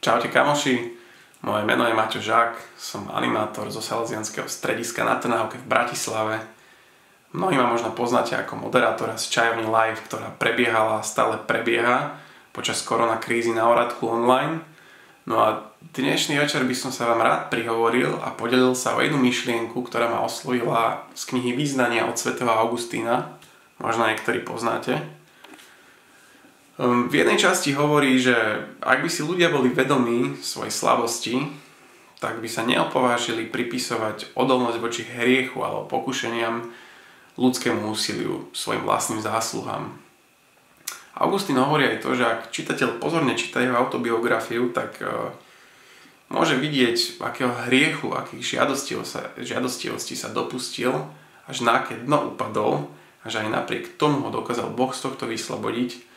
Čaute kamoši, moje meno je Maťo Žák, som animátor zo Salesianského strediska na Trnávke v Bratislave. Mnohí ma možno poznáte ako moderátora z Čajovny Live, ktorá prebiehala a stále prebieha počas koronakrízy na Oradku online. No a dnešný večer by som sa vám rád prihovoril a podelil sa o jednu myšlienku, ktorá ma oslovila z knihy Význania od svätého Augustína. Možno niektorí poznáte. Ehm, v jednej časti hovorí, že ak by si ľudia boli vedomí svojej slabosti, tak by sa neopovážili pripisovať odolnosť voči hriechu alebo pokušeniam ľudskému úsiliu, svojim vlastným zásluhám. Augustín hovorí aj to, že ak čitateľ pozorne číta jeho autobiografiu, tak e, môže vidieť, akého hriechu, akých žiadostivostí sa, dopustil, až na aké dno upadol, až aj napriek tomu ho dokázal Boh z tohto vyslobodiť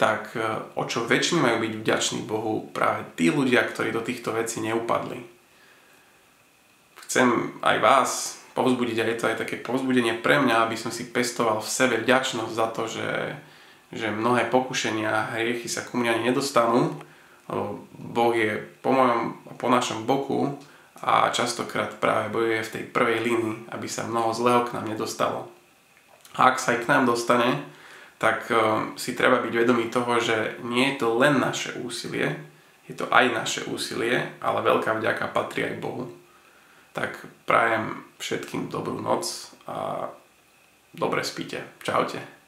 tak e, o čo väčšine majú byť vďační Bohu práve tí ľudia, ktorí do týchto vecí neupadli. Chcem aj vás povzbudiť, a je to aj také povzbudenie pre mňa, aby som si pestoval v sebe vďačnosť za to, že, že mnohé pokušenia a hriechy sa ku mňa nedostanú, lebo Boh je po mojom a po našom boku a častokrát práve bojuje v tej prvej línii, aby sa mnoho zlého k nám nedostalo. A ak sa aj k nám dostane, tak eh, si treba byť vedomý toho, že nie je to len naše úsilie, je to aj naše úsilie, ale veľká vďaka patrí aj Bohu. Tak prajem všetkým dobrú noc a dobre spíte. Čaute.